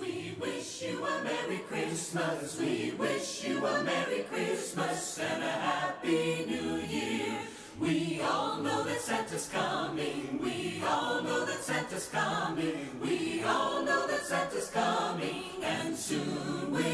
We wish you a Merry Christmas. We wish you a Merry Christmas and a Happy New Year. We all know that Santa's coming. We all know that Santa's coming. We all know that Santa's coming. And soon we'll